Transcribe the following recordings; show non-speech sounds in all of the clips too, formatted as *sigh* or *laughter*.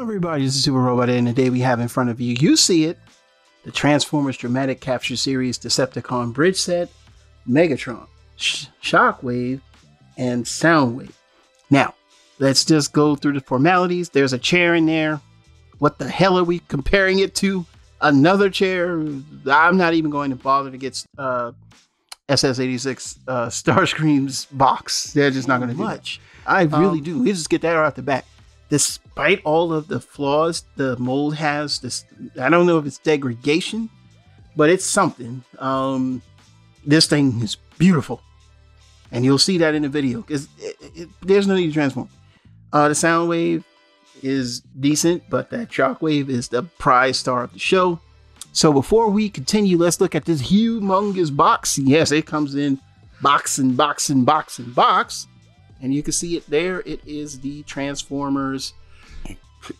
everybody, this is Super Robot, and today we have in front of you, you see it, the Transformers Dramatic Capture Series Decepticon Bridge Set, Megatron, Sh- Shockwave, and Soundwave. Now, let's just go through the formalities. There's a chair in there. What the hell are we comparing it to? Another chair? I'm not even going to bother to get uh, SS86 uh, Starscream's box. They're just not going to do much. I really Um, do. We just get that off the bat. Despite all of the flaws the mold has, this I don't know if it's degradation, but it's something. Um, this thing is beautiful, and you'll see that in the video because there's no need to transform. Uh, the sound wave is decent, but that shockwave is the prize star of the show. So before we continue, let's look at this humongous box. Yes, it comes in box and box and box and box. And you can see it there. It is the Transformers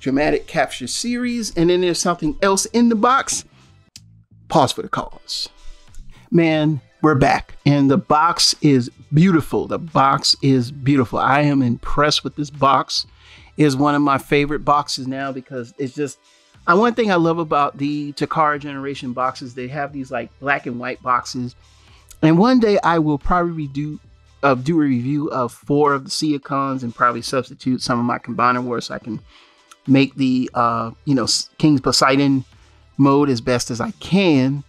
Dramatic Capture Series. And then there's something else in the box. Pause for the cause. Man, we're back. And the box is beautiful. The box is beautiful. I am impressed with this box. It is one of my favorite boxes now because it's just uh, one thing I love about the Takara generation boxes, they have these like black and white boxes. And one day I will probably do uh, do a review of four of the Seacons and probably substitute some of my combiner wars so I can make the uh, you know King's Poseidon mode as best as I can.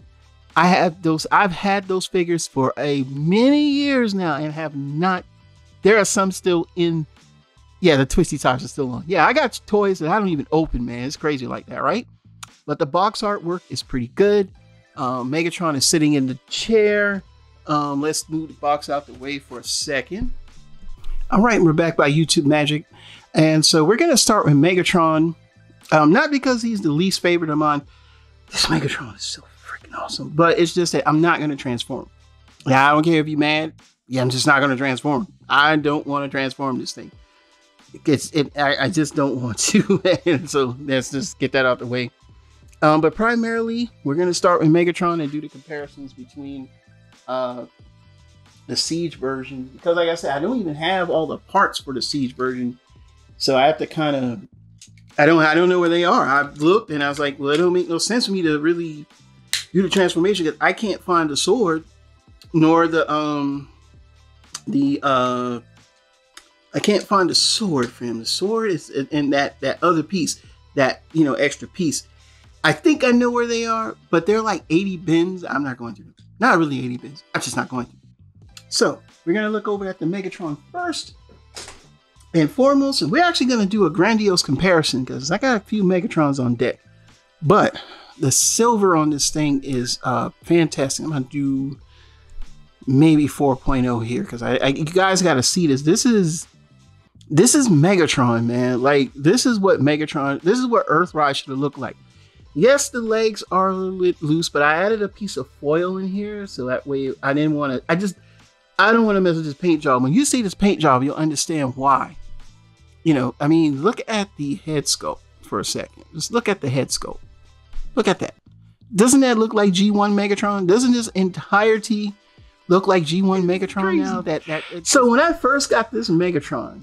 I have those I've had those figures for a many years now and have not there are some still in yeah, the twisty tops are still on. Yeah, I got toys that I don't even open, man. It's crazy like that, right? But the box artwork is pretty good. Um, Megatron is sitting in the chair. Um, let's move the box out the way for a second. All right, we're back by YouTube Magic. And so we're going to start with Megatron. Um, not because he's the least favorite of mine. This Megatron is so freaking awesome. But it's just that I'm not going to transform. Yeah, I don't care if you're mad. Yeah, I'm just not going to transform. I don't want to transform this thing it's it I, I just don't want to *laughs* and so let's just get that out the way um but primarily we're going to start with megatron and do the comparisons between uh the siege version because like i said i don't even have all the parts for the siege version so i have to kind of i don't i don't know where they are i looked and i was like well it don't make no sense for me to really do the transformation because i can't find the sword nor the um the uh I can't find the sword for him. The sword is in that that other piece, that you know extra piece. I think I know where they are, but they're like 80 bins. I'm not going to. Not really 80 bits. I'm just not going to. So we're gonna look over at the Megatron first and foremost, and we're actually gonna do a grandiose comparison because I got a few Megatrons on deck. But the silver on this thing is uh, fantastic. I'm gonna do maybe 4.0 here because I, I you guys got to see this. This is this is Megatron, man. Like this is what Megatron. This is what Earthrise should have looked like. Yes, the legs are a little bit loose, but I added a piece of foil in here so that way I didn't want to. I just I don't want to mess with this paint job. When you see this paint job, you'll understand why. You know, I mean, look at the head sculpt for a second. Just look at the head sculpt. Look at that. Doesn't that look like G1 Megatron? Doesn't this entirety look like G1 Megatron now? That that. So when I first got this Megatron,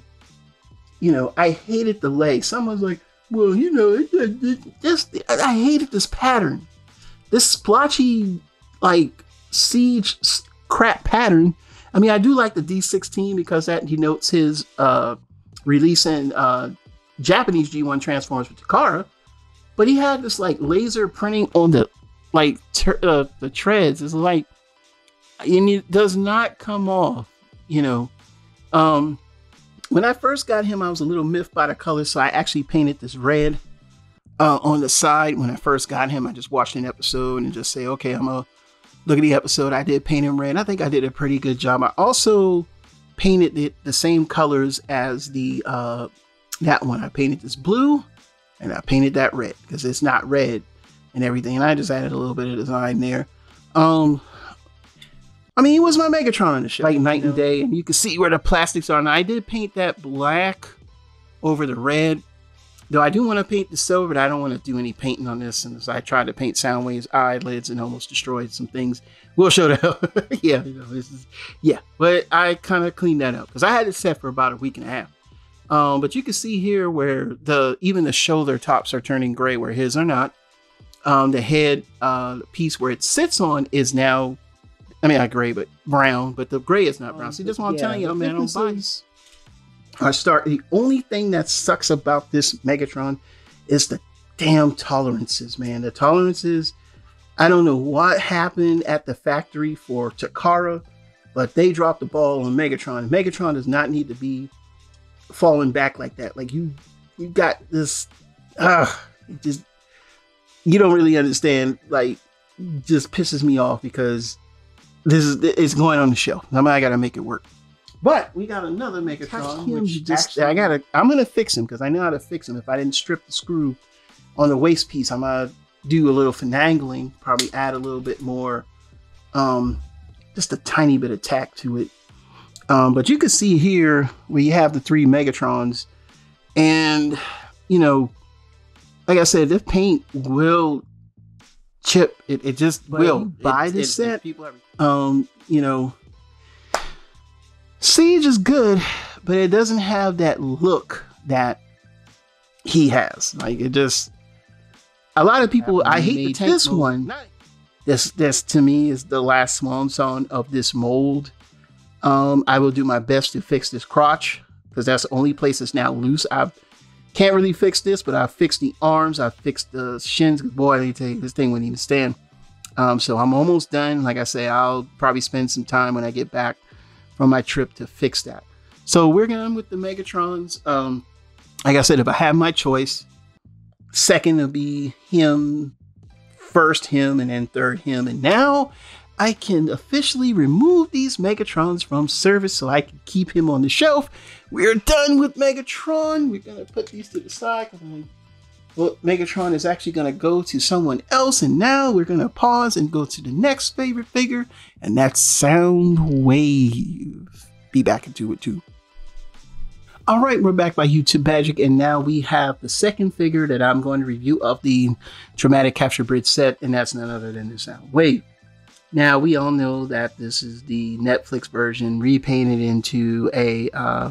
you know, I hated the legs. Someone's like, well, you know, it, it, it just I hated this pattern, this splotchy like siege crap pattern. I mean, I do like the D16 because that denotes his uh, release in uh, Japanese G1 Transformers with Takara, but he had this like laser printing on the like ter- uh, the treads. It's like and it does not come off, you know. Um, when I first got him, I was a little miffed by the color, so I actually painted this red uh, on the side. When I first got him, I just watched an episode and just say, okay, I'm gonna look at the episode. I did paint him red. I think I did a pretty good job. I also painted it the same colors as the uh, that one. I painted this blue and I painted that red because it's not red and everything. And I just added a little bit of design there. Um, I mean, it was my Megatron on the show, like night and day, and you can see where the plastics are. And I did paint that black over the red, though I do want to paint the silver, but I don't want to do any painting on this. And so I tried to paint Soundwave's eyelids and almost destroyed some things. We'll show that. *laughs* yeah, you know, this is, yeah, but I kind of cleaned that up because I had it set for about a week and a half. Um, but you can see here where the even the shoulder tops are turning gray, where his are not. Um, the head uh, piece where it sits on is now, I mean, not gray, but brown. But the gray is not brown. See, that's what I'm Yeah, telling you, man. On differences- I start. The only thing that sucks about this Megatron is the damn tolerances, man. The tolerances. I don't know what happened at the factory for Takara, but they dropped the ball on Megatron. Megatron does not need to be falling back like that. Like you, you got this. Ah, just you don't really understand. Like, just pisses me off because this is it's going on the show. I, mean, I got to make it work. But we got another Megatron, which just actually- I gotta. I'm gonna fix him because I know how to fix him. If I didn't strip the screw on the waist piece, I'm gonna do a little finagling. Probably add a little bit more, um, just a tiny bit of tack to it. Um, but you can see here we have the three Megatrons, and you know, like I said, this paint will chip. It, it just But will. you buy It- this it- set? people have- um, you know, Siege is good, but it doesn't have that look that he has. Like it just a lot of people. I hate Made that this tank mode. one. This this to me is the last swan song of this mold. Um, I will do my best to fix this crotch because that's the only place that's now loose. I can't really fix this, but I fixed the arms. I fixed the shins. Boy, let me tell you, this thing wouldn't even stand. Um, so I'm almost done. Like I say, I'll probably spend some time when I get back from my trip to fix that. So we're going with the Megatrons. Um, like I said, if I have my choice, second will be him, first him, and then third him. And now I can officially remove these Megatrons from service so I can keep him on the shelf. We're done with Megatron. We're going to put these to the side Well, Megatron is actually going to go to someone else. And now we're going to pause and go to the next favorite figure, and that's Soundwave. Be back into it too. All right, we're back by YouTube Magic, and now we have the second figure that I'm going to review of the Dramatic Capture Bridge set, and that's none other than the Soundwave. Now, we all know that this is the Netflix version repainted into a, uh,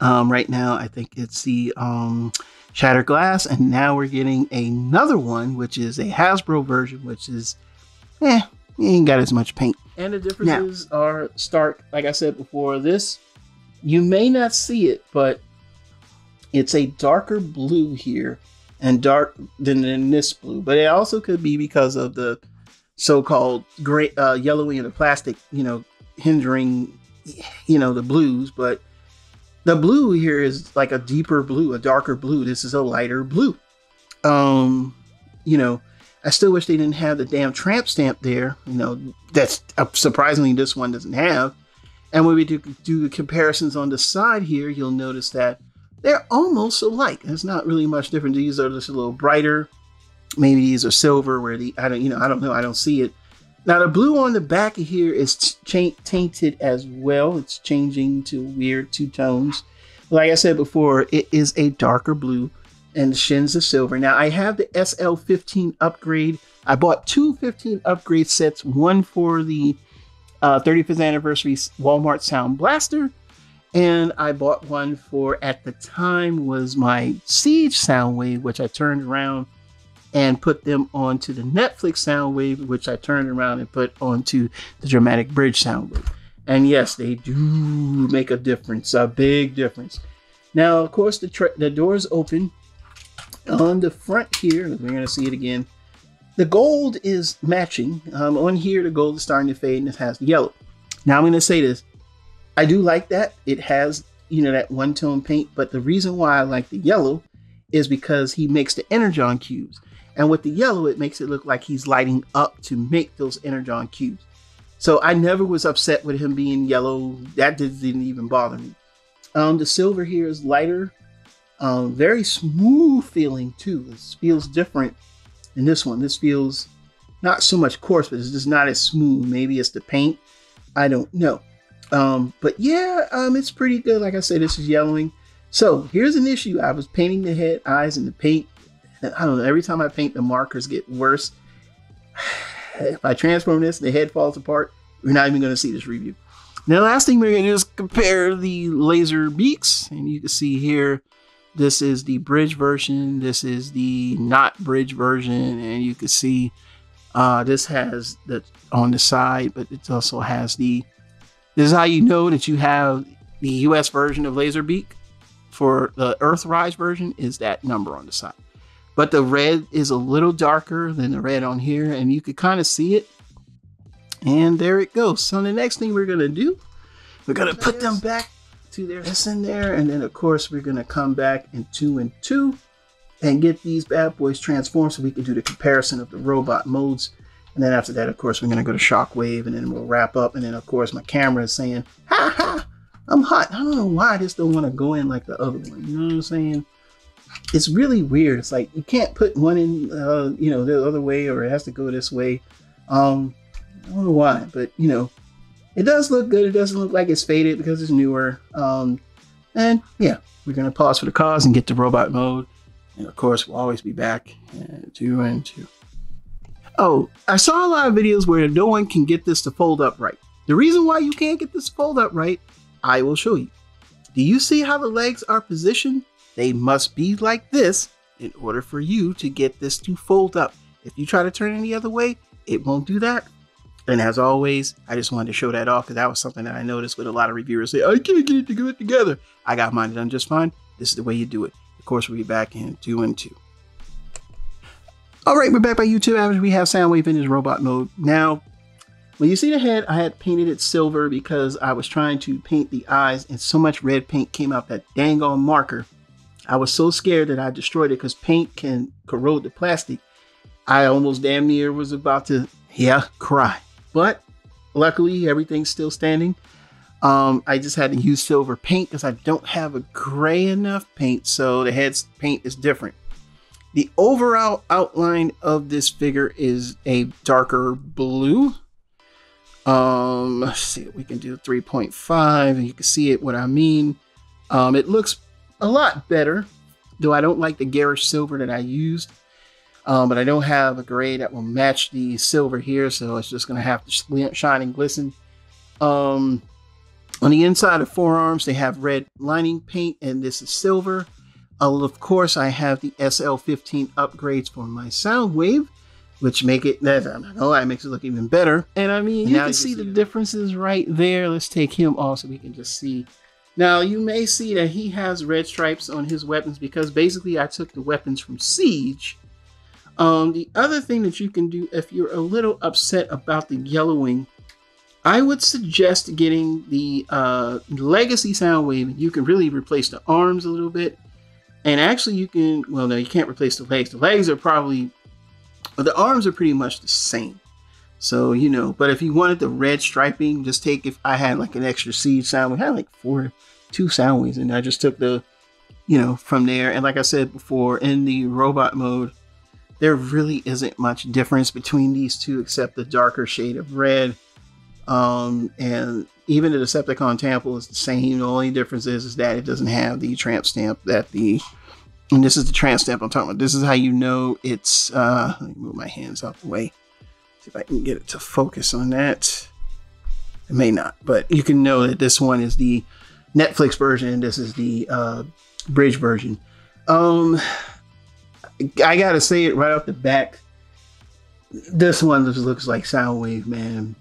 um, right now, I think it's the um, Shattered Glass, and now we're getting another one, which is a Hasbro version, which is, eh, ain't got as much paint. And the differences are stark. Like I said before, this you may not see it, but it's a darker blue here and dark than, than this blue. But it also could be because of the so-called gray, uh, yellowy and the plastic, you know, hindering, you know, the blues. But the blue here is like a deeper blue, a darker blue. This is a lighter blue. Um, you know, I still wish they didn't have the damn tramp stamp there. You know, that's uh, surprisingly this one doesn't have. And when we do, do the comparisons on the side here, you'll notice that they're almost alike. There's not really much different. These are just a little brighter. Maybe these are silver, where the I don't, you know, I don't know. I don't see it. Now the blue on the back of here is tainted as well. It's changing to weird two tones. Like I said before, it is a darker blue and the shins of silver. Now I have the SL15 upgrade. I bought two 15 upgrade sets, one for the uh, 35th anniversary Walmart Sound Blaster, and I bought one for at the time was my Siege Soundwave, which I turned around and put them onto the Netflix Soundwave, which I turned around and put onto the Dramatic Bridge Soundwave. And yes, they do make a difference, a big difference. Now, of course, the tra- the doors open on the front here. We're going to see it again. The gold is matching. Um, on here, the gold is starting to fade and it has the yellow. Now, I'm going to say this. I do like that. It has, you know, that one tone paint. But the reason why I like the yellow is because he makes the Energon cubes. And with the yellow, it makes it look like he's lighting up to make those Energon cubes. So I never was upset with him being yellow. That didn't even bother me. Um, the silver here is lighter. Um, very smooth feeling too. It feels different in this one. This feels not so much coarse, but it's just not as smooth. Maybe it's the paint. I don't know. Um, but yeah, um, it's pretty good. Like I said, this is yellowing. So here's an issue. I was painting the head, eyes, and the paint. I don't know. Every time I paint, the markers get worse. *sighs* If I transform this, the head falls apart. We're not even going to see this review. Now, the last thing we're going to do is compare the laser beaks. And you can see here, this is the bridge version. This is the not bridge version. And you can see uh, this has the on the side, but it also has the, this is how you know that you have the US version of Laserbeak. For the Earthrise version is that number on the side. But the red is a little darker than the red on here, and you can kind of see it. And there it goes. So the next thing we're gonna do, we're gonna put them back to their this in there, and then of course we're gonna come back in two and two and get these bad boys transformed so we can do the comparison of the robot modes. And then after that, of course, we're gonna go to Shockwave, and then we'll wrap up. And then of course my camera is saying, "Ha ha, I'm hot." I don't know why I just don't want to go in like the other one. You know what I'm saying? It's really weird. It's like you can't put one in, uh, you know, the other way, or it has to go this way. Um, I don't know why, but you know, it does look good. It doesn't look like it's faded because it's newer. Um, and yeah, we're gonna pause for the cause and get to robot mode. And of course, we'll always be back in two and two. Oh, I saw a lot of videos where no one can get this to fold up right. The reason why you can't get this fold up right, I will show you. Do you see how the legs are positioned? They must be like this in order for you to get this to fold up. If you try to turn any other way, it won't do that. And as always, I just wanted to show that off because that was something that I noticed with a lot of reviewers say, I can't get it to go it together. I got mine done just fine. This is the way you do it. Of course, we'll be back in two and two. All right, we're back by YouTube average. We have Soundwave in his robot mode. Now, when you see the head, I had painted it silver because I was trying to paint the eyes and so much red paint came out that dang on marker. I was so scared that I destroyed it because paint can corrode the plastic. I almost damn near was about to, yeah, cry. But luckily, everything's still standing. Um, I just had to use silver paint because I don't have a gray enough paint, so the head's paint is different. The overall outline of this figure is a darker blue. Um, let's see, we can do 3.5, and you can see it what I mean. Um, it looks a lot better, though I don't like the garish silver that I used. Um, but I don't have a gray that will match the silver here, so it's just going to have to shine and glisten. Um, on the inside of forearms, they have red lining paint, and this is silver. Uh, of course, I have the SL15 upgrades for my Soundwave, which make it, I don't know, that makes it look even better. And I mean, you now can see the differences right there. Let's take him off so we can just see. Now, you may see that he has red stripes on his weapons because basically I took the weapons from Siege um, the other thing that you can do if you're a little upset about the yellowing, I would suggest getting the uh, Legacy Soundwave. You can really replace the arms a little bit. And actually, you can, well, no, you can't replace the legs. The legs are probably, the arms are pretty much the same. So, you know, but if you wanted the red striping, just take, if I had like an extra Siege sound, we had like four, two Soundwaves, and I just took the, you know, from there. And like I said before, in the robot mode, there really isn't much difference between these two except the darker shade of red. Um, and even the Decepticon tampo is the same. The only difference is, is that it doesn't have the tramp stamp that the and this is the tramp stamp I'm talking about. This is how you know it's uh let me move my hands out the way. If I can get it to focus on that. It may not, but you can know that this one is the Netflix version this is the uh bridge version. Um I gotta say it right off the back. This one just looks like Soundwave, man.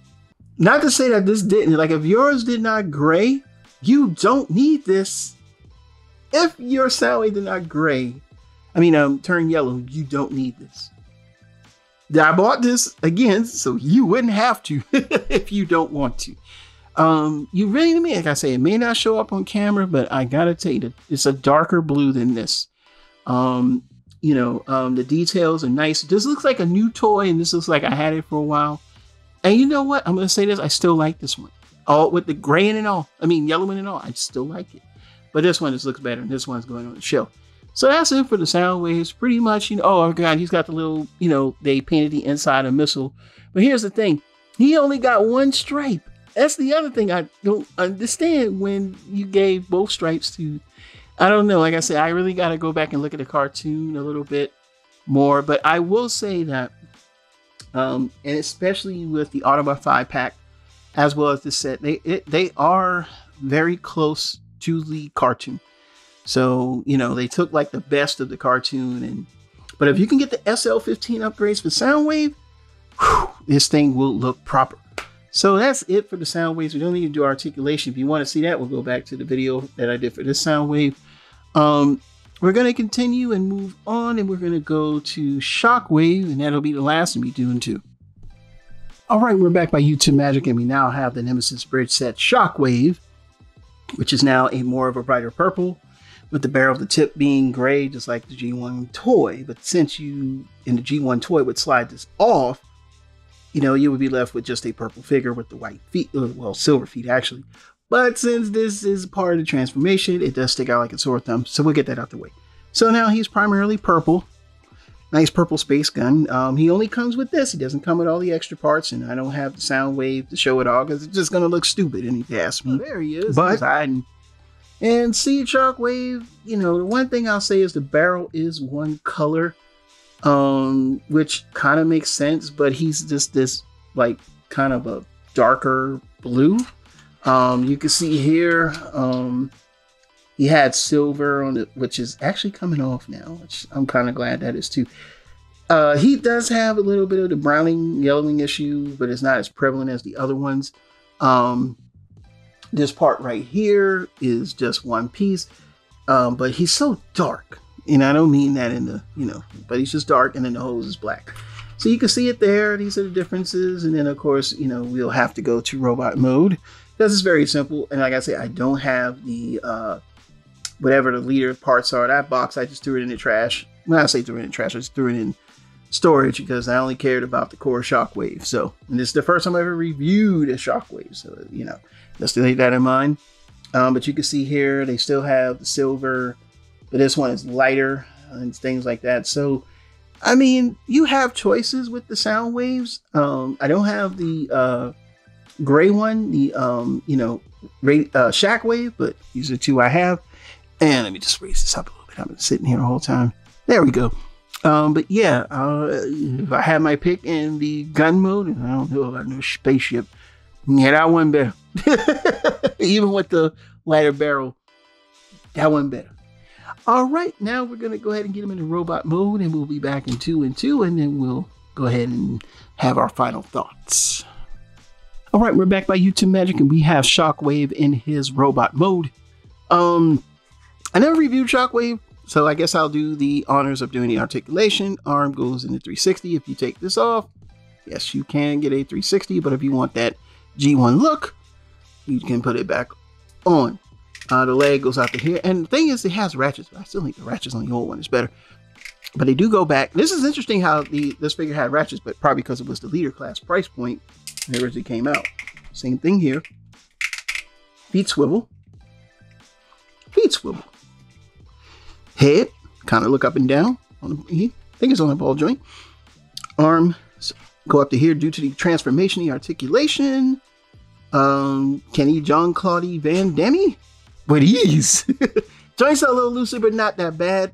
Not to say that this didn't. Like, if yours did not gray, you don't need this. If your Soundwave did not gray, I mean, um, turn yellow, you don't need this. I bought this again, so you wouldn't have to *laughs* if you don't want to. Um, you really, I mean, like I say, it may not show up on camera, but I gotta tell you, it's a darker blue than this. Um, you know, um, the details are nice. This looks like a new toy, and this looks like I had it for a while. And you know what? I'm gonna say this. I still like this one. All with the gray and all. I mean, yellow and all. I still like it. But this one just looks better, and this one's going on the show. So that's it for the sound waves. Pretty much, you know. Oh god, he's got the little, you know, they painted the inside a missile. But here's the thing: he only got one stripe. That's the other thing I don't understand when you gave both stripes to I don't know. Like I said, I really got to go back and look at the cartoon a little bit more. But I will say that, um, and especially with the Autobot 5 pack, as well as the set. They it, they are very close to the cartoon. So, you know, they took like the best of the cartoon and but if you can get the SL15 upgrades for Soundwave, whew, this thing will look proper. So that's it for the Soundwaves. We don't need to do articulation. If you want to see that, we'll go back to the video that I did for this Soundwave. Um, we're going to continue and move on, and we're going to go to Shockwave, and that'll be the last of me doing too. All right, we're back by YouTube Magic, and we now have the Nemesis Bridge set Shockwave, which is now a more of a brighter purple with the barrel of the tip being gray, just like the G1 toy. But since you in the G1 toy would slide this off, you know, you would be left with just a purple figure with the white feet, uh, well, silver feet actually. But since this is part of the transformation, it does stick out like a sore thumb. So we'll get that out the way. So now he's primarily purple. Nice purple space gun. Um, he only comes with this. He doesn't come with all the extra parts, and I don't have the sound wave to show it all because it's just gonna look stupid. And he asked me. Oh, there he is. But hiding. And Siege Shockwave, you know, the one thing I'll say is the barrel is one color, um, which kind of makes sense, but he's just this like kind of a darker blue. Um, you can see here, um, he had silver on it, which is actually coming off now, which I'm kind of glad that is too. Uh, he does have a little bit of the browning, yellowing issue, but it's not as prevalent as the other ones. Um, this part right here is just one piece, um, but he's so dark. And I don't mean that in the, you know, but he's just dark and then the hose is black. So you can see it there. These are the differences. And then, of course, you know, we'll have to go to robot mode. This is very simple. And like I say, I don't have the, uh, whatever the leader parts are. That box, I just threw it in the trash. When I say threw it in the trash, I just threw it in storage because I only cared about the core shockwave. So, and this is the first time I ever reviewed a shockwave. So, you know, to take that in mind. Um, but you can see here, they still have the silver, but this one is lighter and things like that. So, I mean, you have choices with the sound waves. Um, I don't have the uh, gray one, the um, you know, uh, Shack Wave, but these are two I have. And let me just raise this up a little bit. I've been sitting here the whole time. There we go. Um, but yeah, uh, if I had my pick in the gun mode, I don't know about no spaceship, yeah, that one better. *laughs* Even with the lighter barrel, that one better. All right, now we're gonna go ahead and get him into robot mode, and we'll be back in two and two, and then we'll go ahead and have our final thoughts. All right, we're back by YouTube Magic, and we have Shockwave in his robot mode. Um, I never reviewed Shockwave, so I guess I'll do the honors of doing the articulation. Arm goes into 360. If you take this off, yes, you can get a 360, but if you want that G1 look, you can put it back on. Uh, the leg goes out to here. And the thing is, it has ratchets, but I still think the ratchets on the old one is better. But they do go back. This is interesting how the this figure had ratchets, but probably because it was the leader class price point it came out. Same thing here. Feet swivel. Feet swivel. Head, kind of look up and down. On the, I think it's on the ball joint. Arm, go up to here due to the transformation, the articulation. Um, Kenny John Claudie Van Damme with ease. *laughs* Joints a little looser, but not that bad.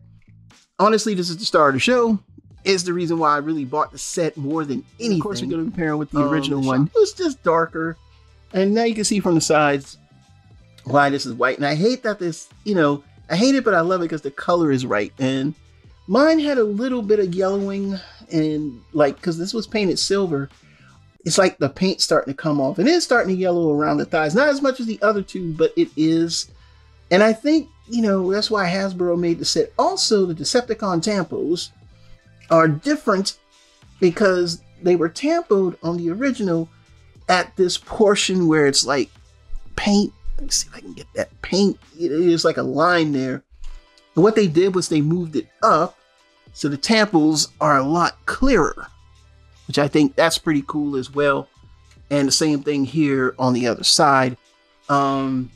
Honestly, this is the star of the show. Is the reason why I really bought the set more than anything. Of course, we're going to compare it with the um, original the one. It's just darker, and now you can see from the sides why this is white. And I hate that this, you know, I hate it, but I love it because the color is right. And mine had a little bit of yellowing, and like because this was painted silver, it's like the paint starting to come off. And It is starting to yellow around the thighs, not as much as the other two, but it is. And I think, you know, that's why Hasbro made the set. Also, the Decepticon tampos are different because they were tampoed on the original at this portion where it's like paint. Let me see if I can get that paint. Is like a line there. And what they did was they moved it up so the tampos are a lot clearer which I think that's pretty cool as well. And the same thing here on the other side. Um,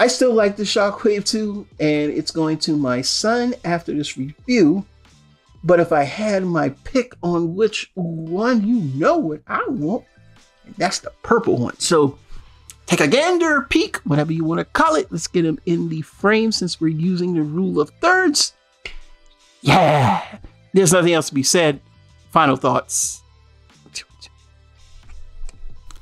I still like the Shockwave 2, and it's going to my son after this review. But if I had my pick on which one, you know what I want. And that's the purple one. So take a gander, peek, whatever you want to call it. Let's get him in the frame since we're using the rule of thirds. Yeah, there's nothing else to be said final thoughts.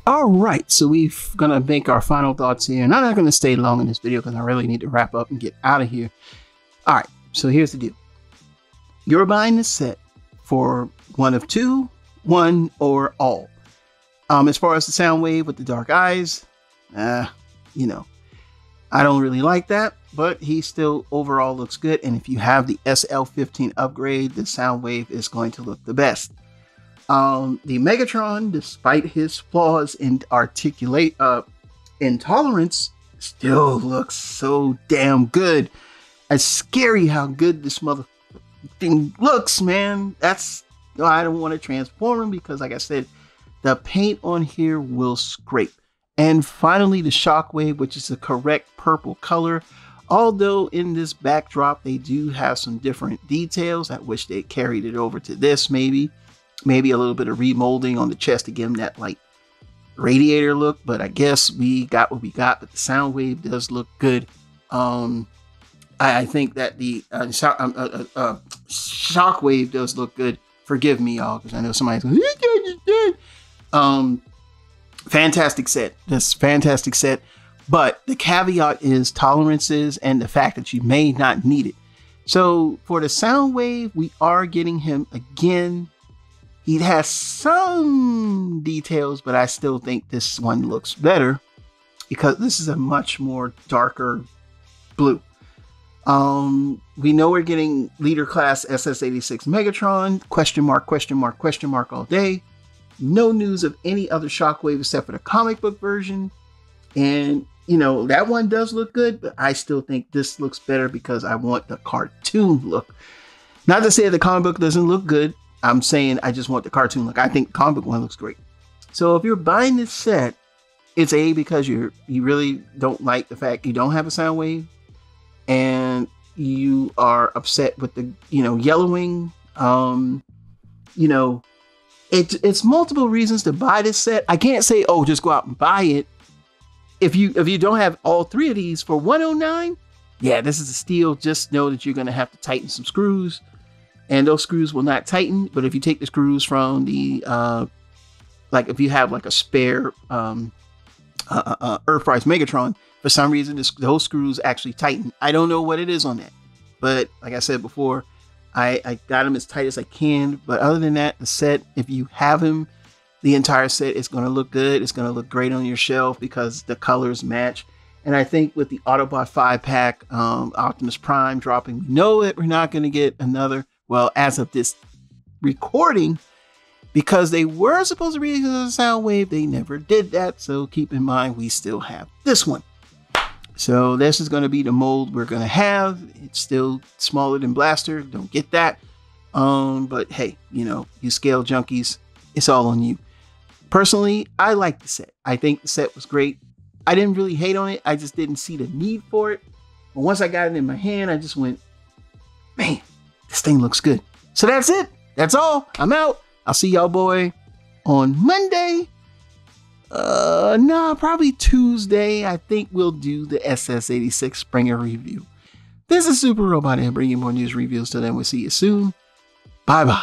All right, so we're gonna make our final thoughts here, and I'm not gonna stay long in this video because I really need to wrap up and get out of here. All right, so here's the deal: you're buying this set for one of two, one or all. Um, as far as the sound wave with the dark eyes, uh, you know, I don't really like that, but he still overall looks good. And if you have the SL15 upgrade, the Soundwave is going to look the best. Um, the Megatron, despite his flaws in articulate uh, intolerance, still looks so damn good. It's scary how good this mother thing looks, man. That's I don't want to transform him because, like I said, the paint on here will scrape. And finally, the Shockwave, which is the correct purple color. Although in this backdrop, they do have some different details. I wish they carried it over to this, maybe maybe a little bit of remolding on the chest to give him that like radiator look. But I guess we got what we got. But the sound wave does look good. Um, I, I think that the uh, shock, um, uh, uh, uh, Shockwave does look good. Forgive me, y'all, because I know somebody's going. Um, fantastic set. This fantastic set. But the caveat is tolerances and the fact that you may not need it. So for the Soundwave, we are getting him again he has some details, but I still think this one looks better because this is a much more darker blue. Um, we know we're getting leader class SS86 Megatron, question mark, question mark, question mark all day. No news of any other Shockwave except for the comic book version. And, you know, that one does look good, but I still think this looks better because I want the cartoon look. Not to say the comic book doesn't look good, I'm saying I just want the cartoon look. I think the comic book one looks great. So if you're buying this set, it's a because you're you really don't like the fact you don't have a sound wave, and you are upset with the you know yellowing. Um, you know, it's multiple reasons to buy this set. I can't say oh just go out and buy it. If you if you don't have all three of these for 109, yeah, this is a steal. Just know that you're gonna have to tighten some screws and those screws will not tighten. But if you take the screws from the, uh, like if you have like a spare um, uh, uh, uh Earthrise Megatron, for some reason this, those screws actually tighten. I don't know what it is on that, but like I said before, I, I got them as tight as I can. But other than that, the set, if you have them, the entire set is going to look good. It's going to look great on your shelf because the colors match. And I think with the Autobot 5 pack, um, Optimus Prime dropping, we know that we're not going to get another well, as of this recording, because they were supposed to release a sound wave, they never did that. So keep in mind, we still have this one. So this is going to be the mold we're going to have. It's still smaller than Blaster. Don't get that. Um, but hey, you know, you scale junkies, it's all on you. Personally, I like the set. I think the set was great. I didn't really hate on it. I just didn't see the need for it. But once I got it in my hand, I just went, man, this thing looks good. So that's it. That's all. I'm out. I'll see y'all boy on Monday. Uh nah, probably Tuesday. I think we'll do the SS86 Springer review. This is Super Robot and bringing more news reviews to them. We'll see you soon. Bye bye.